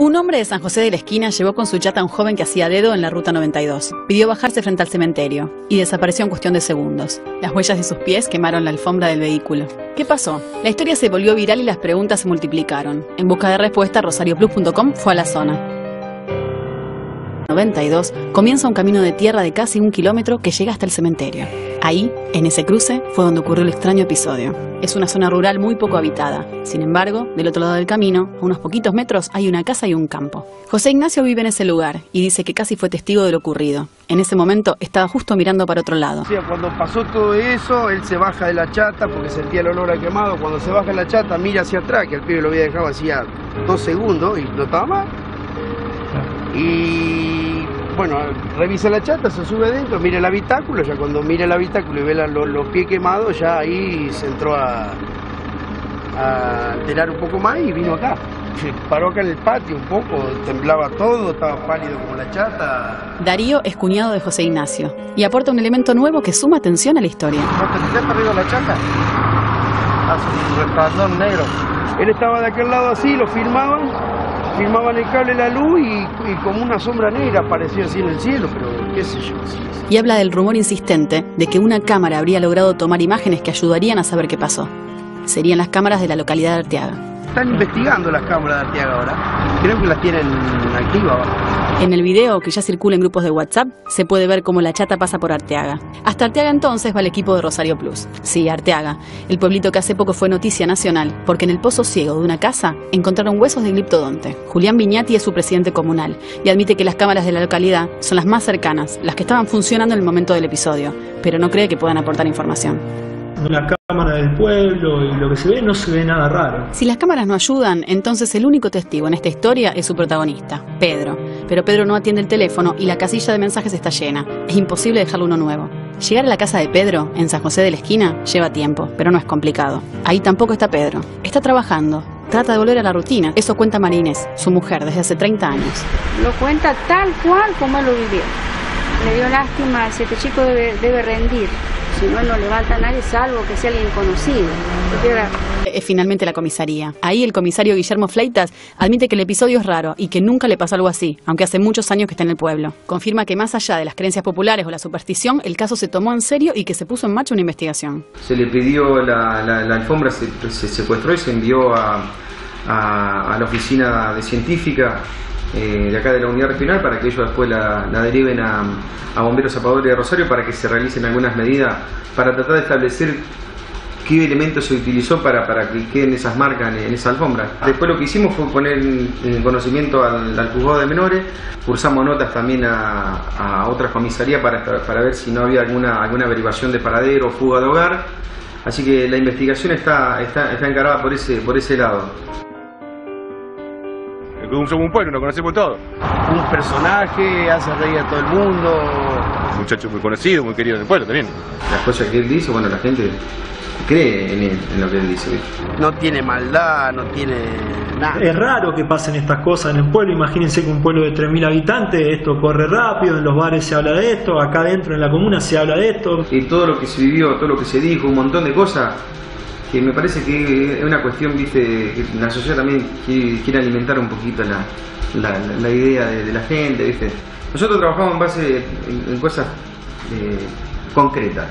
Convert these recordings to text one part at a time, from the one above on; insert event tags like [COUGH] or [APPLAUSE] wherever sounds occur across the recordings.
Un hombre de San José de la Esquina llevó con su chata a un joven que hacía dedo en la ruta 92. Pidió bajarse frente al cementerio y desapareció en cuestión de segundos. Las huellas de sus pies quemaron la alfombra del vehículo. ¿Qué pasó? La historia se volvió viral y las preguntas se multiplicaron. En busca de respuesta, rosarioplus.com fue a la zona. 92 comienza un camino de tierra de casi un kilómetro que llega hasta el cementerio. Ahí, en ese cruce, fue donde ocurrió el extraño episodio. Es una zona rural muy poco habitada. Sin embargo, del otro lado del camino, a unos poquitos metros, hay una casa y un campo. José Ignacio vive en ese lugar y dice que casi fue testigo de lo ocurrido. En ese momento estaba justo mirando para otro lado. cuando pasó todo eso, él se baja de la chata porque sentía el olor a quemado. Cuando se baja de la chata, mira hacia atrás, que el pibe lo había dejado hacía dos segundos y no estaba más. Y bueno, revisa la chata, se sube adentro, mira el habitáculo, ya cuando mira el habitáculo y ve los, pies quemados, ya ahí se entró a, a alterar un poco más y vino acá. Se paró acá en el patio un poco, temblaba todo, estaba pálido como la chata. Darío es cuñado de José Ignacio y aporta un elemento nuevo que suma atención a la historia. ¿No te perdido la chata? Hace un resplandor negro. Él estaba de aquel lado así, lo filmaban filmaban el cable la luz y, como una sombra negra aparecía así en el cielo, pero qué sé yo. Y habla del rumor insistente de que una cámara habría logrado tomar imágenes que ayudarían a saber qué pasó. Serían las cámaras de la localidad de Arteaga. Están investigando las cámaras de Arteaga ahora. Creo que las tienen activas En el video que ya circula en grupos de WhatsApp se puede ver cómo la chata pasa por Arteaga. Hasta Arteaga entonces va el equipo de Rosario Plus. Sí, Arteaga, el pueblito que hace poco fue noticia nacional porque en el pozo ciego de una casa encontraron huesos de gliptodonte. Julián Viñati es su presidente comunal y admite que las cámaras de la localidad son las más cercanas, las que estaban funcionando en el momento del episodio, pero no cree que puedan aportar información la cámara del pueblo y lo que se ve, no se ve nada raro. Si las cámaras no ayudan, entonces el único testigo en esta historia es su protagonista, Pedro. Pero Pedro no atiende el teléfono y la casilla de mensajes está llena. Es imposible dejarle uno nuevo. Llegar a la casa de Pedro, en San José de la Esquina, lleva tiempo, pero no es complicado. Ahí tampoco está Pedro. Está trabajando. Trata de volver a la rutina. Eso cuenta Marines, su mujer, desde hace 30 años. Lo cuenta tal cual como lo vivió. Le dio lástima, si este chico debe rendir si no, no levanta a nadie salvo que sea alguien conocido. Es finalmente la comisaría. Ahí el comisario Guillermo Fleitas admite que el episodio es raro y que nunca le pasó algo así, aunque hace muchos años que está en el pueblo. Confirma que más allá de las creencias populares o la superstición, el caso se tomó en serio y que se puso en marcha una investigación. Se le pidió la, alfombra, se, secuestró y se envió a, la oficina de científica eh, de acá de la unidad regional para que ellos después la, deriven a, Bomberos Zapadores de Rosario para que se realicen algunas medidas para tratar de establecer qué elemento se utilizó para, para que queden esas marcas en, esa alfombra. Después lo que hicimos fue poner en conocimiento al, al juzgado de menores, cursamos notas también a, otras comisarías para, para ver si no había alguna, alguna averiguación de paradero o fuga de hogar. Así que la investigación está, está, está encarada por ese, por ese lado somos un pueblo, nos conocemos todos. Un personaje, hace reír a todo el mundo. Un muchacho muy conocido, muy querido en el pueblo también. Las cosas que él dice, bueno, la gente cree en, en lo que él dice. No tiene maldad, no tiene nada. Es raro que pasen estas cosas en el pueblo. Imagínense que un pueblo de 3.000 habitantes, esto corre rápido, en los bares se habla de esto, acá dentro en la comuna se habla de esto. Y todo lo que se vivió, todo lo que se dijo, un montón de cosas, que me parece que es una cuestión, viste, que la sociedad también quiere, alimentar un poquito la, idea de, la gente, viste. Nosotros trabajamos en base en, cosas eh, concretas.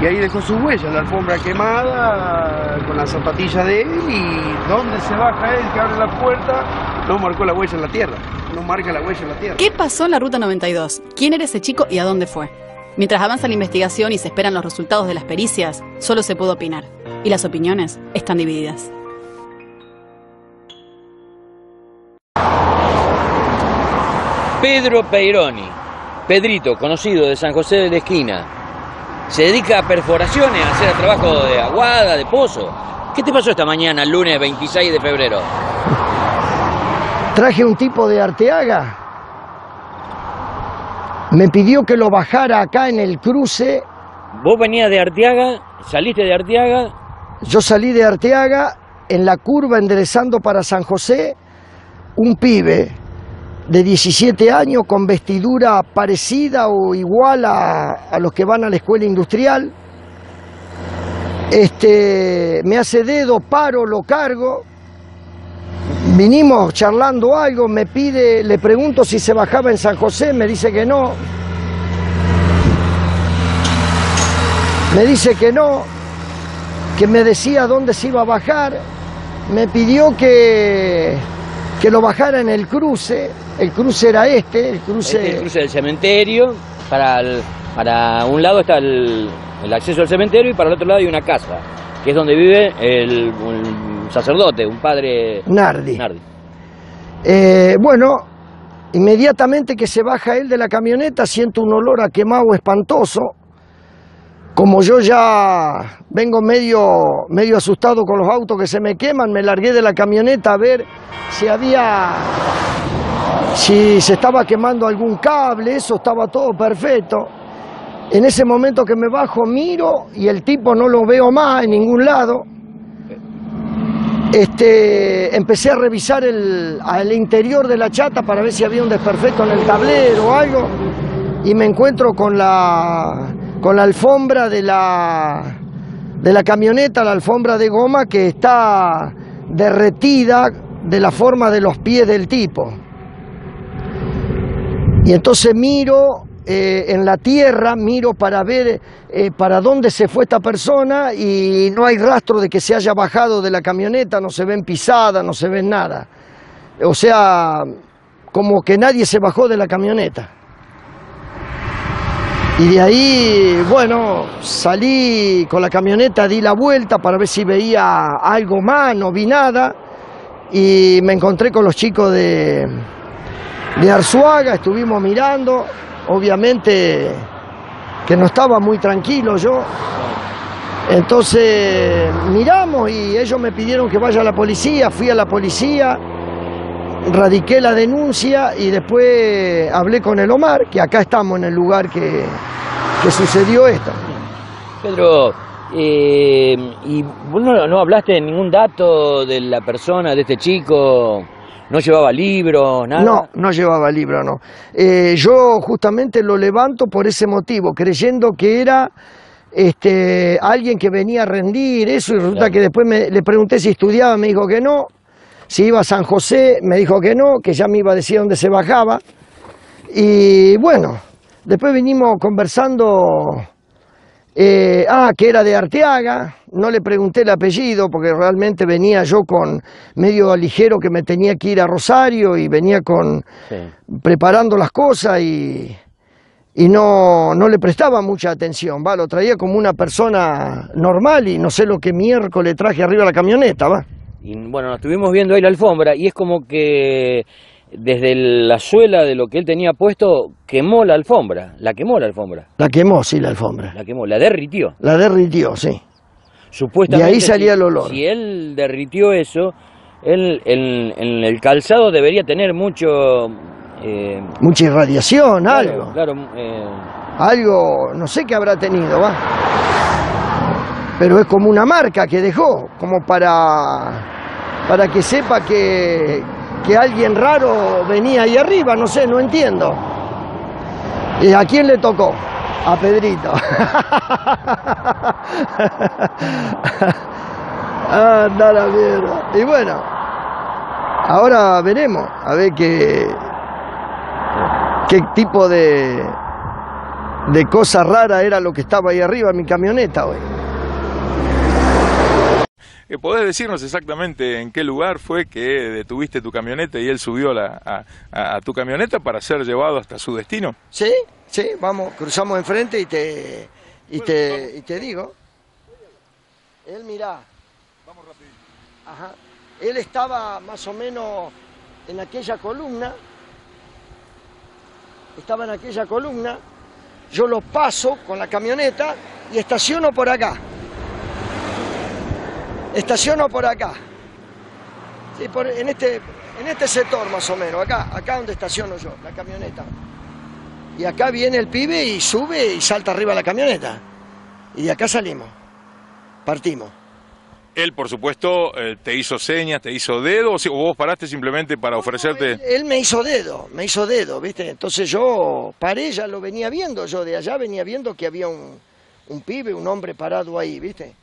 Y ahí dejó su huella, la alfombra quemada, con la zapatilla de él, y donde se baja él, que abre la puerta, no marcó la huella en la tierra, no marca la huella en la tierra. ¿Qué pasó en la Ruta 92? ¿Quién era ese chico y a dónde fue? Mientras avanza la investigación y se esperan los resultados de las pericias, solo se puede opinar y las opiniones están divididas. Pedro Peironi, Pedrito, conocido de San José de la Esquina, se dedica a perforaciones, a hacer trabajo de aguada, de pozo. ¿Qué te pasó esta mañana, el lunes 26 de febrero? Traje un tipo de Arteaga. Me pidió que lo bajara acá en el cruce. ¿Vos venías de Arteaga? ¿Saliste de Arteaga? Yo salí de Arteaga en la curva enderezando para San José, un pibe de 17 años con vestidura parecida o igual a, los que van a la escuela industrial. Este, me hace dedo, paro, lo cargo. Vinimos charlando algo, me pide, le pregunto si se bajaba en San José, me dice que no. Me dice que no, que me decía dónde se iba a bajar, me pidió que, que lo bajara en el cruce, el cruce era este, el cruce... Este es el cruce del cementerio, para, para un lado está el, acceso al cementerio y para el otro lado hay una casa, que es donde vive el, sacerdote, un padre Nardi. Nardi. Eh, bueno, inmediatamente que se baja él de la camioneta siento un olor a quemado espantoso. Como yo ya vengo medio, medio asustado con los autos que se me queman, me largué de la camioneta a ver si había, si se estaba quemando algún cable, eso estaba todo perfecto. En ese momento que me bajo miro y el tipo no lo veo más en ningún lado. Este, empecé a revisar el, interior de la chata para ver si había un desperfecto en el tablero o algo y me encuentro con la, con la alfombra de la, de la camioneta, la alfombra de goma que está derretida de la forma de los pies del tipo. Y entonces miro eh, en la tierra, miro para ver eh, para dónde se fue esta persona y no hay rastro de que se haya bajado de la camioneta, no se ven pisadas, no se ven nada. O sea, como que nadie se bajó de la camioneta. Y de ahí, bueno, salí con la camioneta, di la vuelta para ver si veía algo más, no vi nada. Y me encontré con los chicos de, de Arzuaga, estuvimos mirando, obviamente que no estaba muy tranquilo yo. Entonces miramos y ellos me pidieron que vaya a la policía, fui a la policía, radiqué la denuncia y después hablé con el Omar, que acá estamos en el lugar que, que sucedió esto. Pedro, eh, ¿y vos no, no hablaste de ningún dato de la persona, de este chico? ¿No llevaba libros, nada? No, no llevaba libro, no. Eh, yo justamente lo levanto por ese motivo, creyendo que era este, alguien que venía a rendir eso y resulta Claro. que después me, le pregunté si estudiaba, me dijo que no. Si iba a San José, me dijo que no, que ya me iba a decir dónde se bajaba. Y bueno, después vinimos conversando, eh, ah, que era de Arteaga, no le pregunté el apellido porque realmente venía yo con medio ligero que me tenía que ir a Rosario y venía con Sí. preparando las cosas y, y no, no le prestaba mucha atención, va, lo traía como una persona normal y no sé lo que miércoles traje arriba de la camioneta, va. Y bueno, nos estuvimos viendo ahí la alfombra y es como que desde la suela de lo que él tenía puesto quemó la alfombra, la quemó la alfombra, La quemó, sí, la alfombra. la quemó, la derritió. La derritió, sí. Supuestamente. De ahí salía el olor. Si él derritió eso, él en, en el calzado debería tener mucho. eh, Mucha irradiación, algo. Claro, eh, Algo, no sé qué habrá tenido, va. Pero es como una marca que dejó, como para, para que sepa que, que alguien raro venía ahí arriba, no sé, no entiendo. ¿Y a quién le tocó? A Pedrito. [LAUGHS] Anda la mierda. Y bueno, ahora veremos, a ver qué, qué tipo de, de cosa rara era lo que estaba ahí arriba en mi camioneta hoy. ¿Podés decirnos exactamente en qué lugar fue que detuviste tu camioneta y él subió a, la- a- a- a tu camioneta para ser llevado hasta su destino? Sí, sí, vamos, cruzamos enfrente y te, y te, y te digo. Él mirá. Vamos rapidito. Ajá. Él estaba más o menos en aquella columna. Estaba en aquella columna. Yo lo paso con la camioneta y estaciono por acá. Estaciono por acá. Sí, por- en, este, en este sector más o menos, acá, acá donde estaciono yo, la camioneta. Y acá viene el pibe y sube y salta arriba la camioneta. Y de acá salimos. Partimos. Él, por supuesto, eh, te hizo señas, te hizo dedo, o vos paraste simplemente para ofrecerte... Él, él me hizo dedo, me hizo dedo, ¿viste? Entonces yo paré, ya lo venía viendo, yo de allá venía viendo que había un, un pibe, un hombre parado ahí, ¿viste?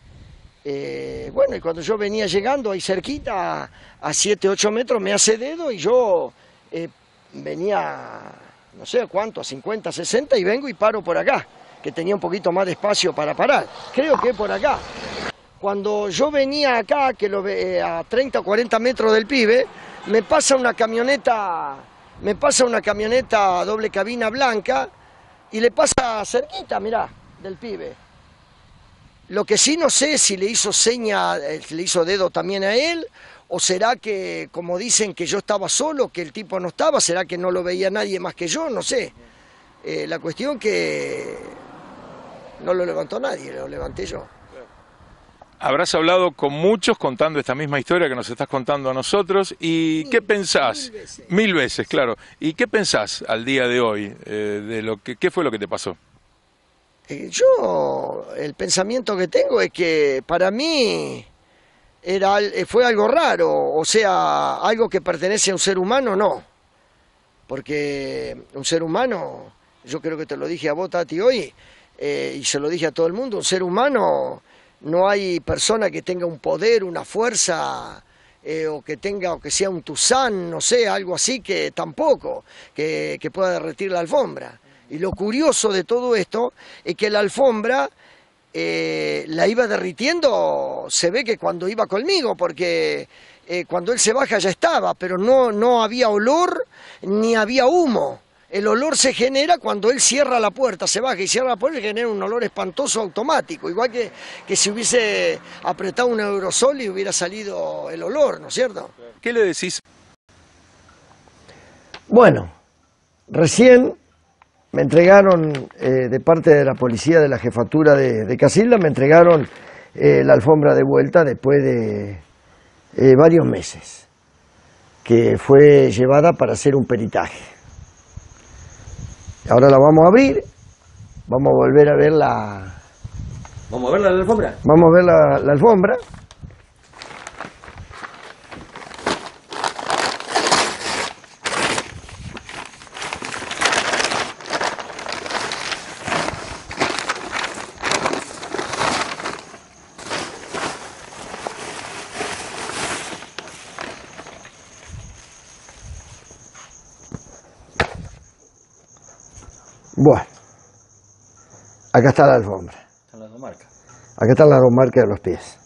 Eh, bueno, y cuando yo venía llegando ahí cerquita, a 7, 8 metros, me hace dedo y yo eh, venía, no sé cuánto, a 50, 60 y vengo y paro por acá, que tenía un poquito más de espacio para parar. Creo que por acá. Cuando yo venía acá, que lo ve a 30 o 40 metros del pibe, me pasa una camioneta, me pasa una camioneta doble cabina blanca y le pasa cerquita, mirá, del pibe. Lo que sí no sé si le hizo seña, eh, le hizo dedo también a él, o será que, como dicen que yo estaba solo, que el tipo no estaba, será que no lo veía nadie más que yo, no sé. Eh, la cuestión que no lo levantó nadie, lo levanté yo. Habrás hablado con muchos contando esta misma historia que nos estás contando a nosotros. ¿Y qué pensás? mil veces. Mil veces, claro. ¿Y qué pensás al día de hoy? eh, de lo que, ¿Qué fue lo que te pasó? Eh, Yo, el pensamiento que tengo es que para mí era, eh, fue algo raro, o sea, algo que pertenece a un ser humano, no. Porque un ser humano, yo creo que te lo dije a vos, Tati, hoy, eh, y se lo dije a todo el mundo, un ser humano, no hay persona que tenga un poder, una fuerza, o que tenga, o que sea un Tuzán, no sé, algo así, que tampoco, que, que pueda derretir la alfombra. Y lo curioso de todo esto es que la alfombra eh, la iba derritiendo, se ve que cuando iba conmigo, porque eh, cuando él se baja ya estaba, pero no, no había olor ni había humo. El olor se genera cuando él cierra la puerta, se baja y cierra la puerta y genera un olor espantoso automático, igual que, que si hubiese apretado un aerosol y hubiera salido el olor, ¿no es cierto? ¿Qué le decís? Bueno, recién me entregaron eh, de parte de la policía de la jefatura de, de Casilda, me entregaron eh, la alfombra de vuelta después de eh, varios meses, que fue llevada para hacer un peritaje. Ahora la vamos a abrir, vamos a volver a ver la, ¿Vamos a ver la alfombra? vamos a ver la, la alfombra. Bueno, acá está la alfombra. Están las dos marcas. Acá están las dos marcas de los pies.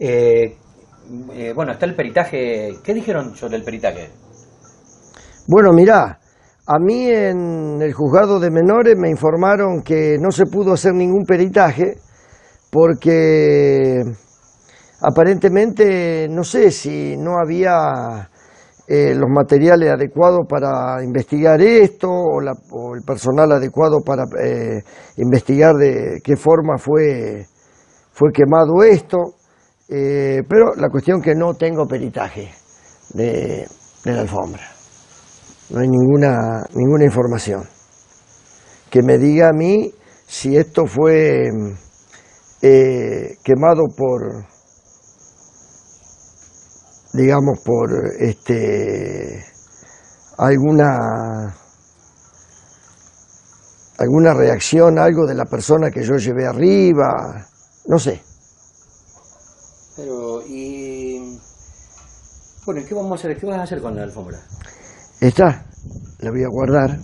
Eh, eh, bueno, está el peritaje. ¿Qué dijeron sobre el peritaje? Bueno, mirá, a mí en el juzgado de menores me informaron que no se pudo hacer ningún peritaje porque aparentemente no sé si no había eh, los materiales adecuados para investigar esto o, la- o el personal adecuado para eh, investigar de qué forma fue, fue quemado esto. Eh, pero la cuestión que no tengo peritaje de, de la alfombra. No hay ninguna, ninguna información que me diga a mí si esto fue quemado por, digamos, por este, alguna, alguna reacción, algo de la persona que yo llevé arriba, no sé. Pero, y. Bueno, ¿y qué vamos a hacer? ¿Qué vas a hacer con la alfombra? Esta la voy a guardar.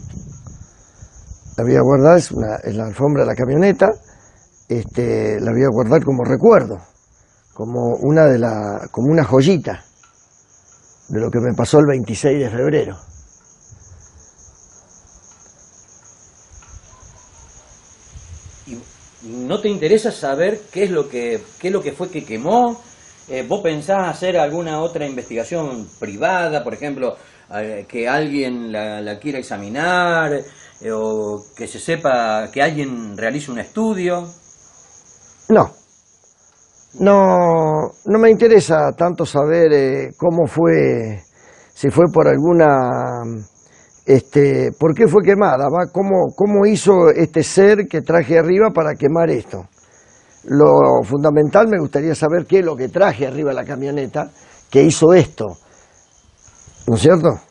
La voy a guardar, es, una, es la alfombra de la camioneta. Este, la voy a guardar como recuerdo, como una de la, como una joyita de lo que me pasó el 26 de febrero. ¿Y no te interesa saber qué es lo que, qué es lo que fue que quemó? Eh, ¿Vos pensás hacer alguna otra investigación privada, por ejemplo, eh, que alguien la, la quiera examinar eh, o que se sepa que alguien realice un estudio? No, no, no me interesa tanto saber eh, cómo fue, si fue por alguna, este, por qué fue quemada, va, cómo, cómo hizo este ser que traje arriba para quemar esto. Lo fundamental me gustaría saber qué es lo que traje arriba la camioneta que hizo esto, ¿no es cierto?